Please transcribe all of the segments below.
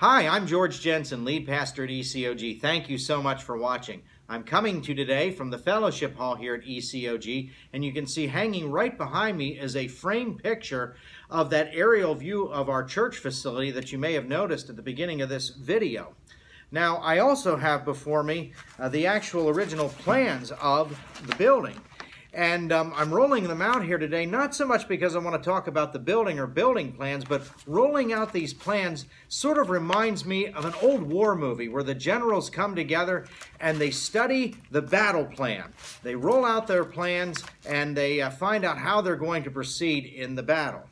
Hi, I'm George Jensen, lead pastor at ECOG. Thank you so much for watching. I'm coming to you today from the fellowship hall here at ECOG, and you can see hanging right behind me is a framed picture of that aerial view of our church facility that you may have noticed at the beginning of this video. Now, I also have before me uh, the actual original plans of the building. And um, I'm rolling them out here today, not so much because I want to talk about the building or building plans, but rolling out these plans sort of reminds me of an old war movie where the generals come together and they study the battle plan. They roll out their plans and they uh, find out how they're going to proceed in the battle.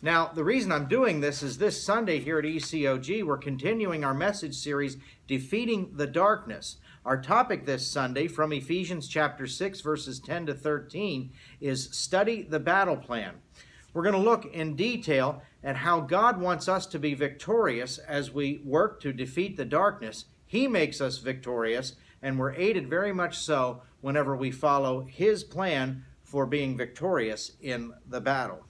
Now, the reason I'm doing this is this Sunday here at ECOG, we're continuing our message series, Defeating the Darkness. Our topic this Sunday from Ephesians chapter 6, verses 10 to 13, is Study the Battle Plan. We're going to look in detail at how God wants us to be victorious as we work to defeat the darkness. He makes us victorious, and we're aided very much so whenever we follow His plan for being victorious in the battle.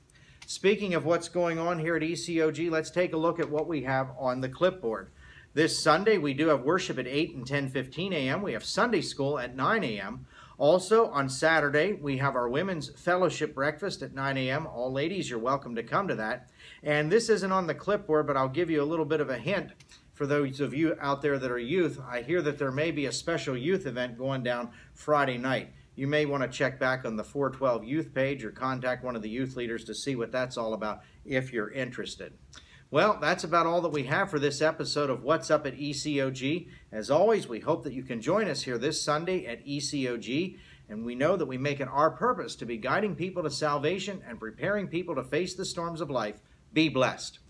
Speaking of what's going on here at ECOG, let's take a look at what we have on the clipboard. This Sunday, we do have worship at 8 and 10.15 a.m. We have Sunday school at 9 a.m. Also, on Saturday, we have our women's fellowship breakfast at 9 a.m. All ladies, you're welcome to come to that. And this isn't on the clipboard, but I'll give you a little bit of a hint for those of you out there that are youth. I hear that there may be a special youth event going down Friday night you may want to check back on the 412 youth page or contact one of the youth leaders to see what that's all about if you're interested. Well, that's about all that we have for this episode of What's Up at ECOG. As always, we hope that you can join us here this Sunday at ECOG, and we know that we make it our purpose to be guiding people to salvation and preparing people to face the storms of life. Be blessed.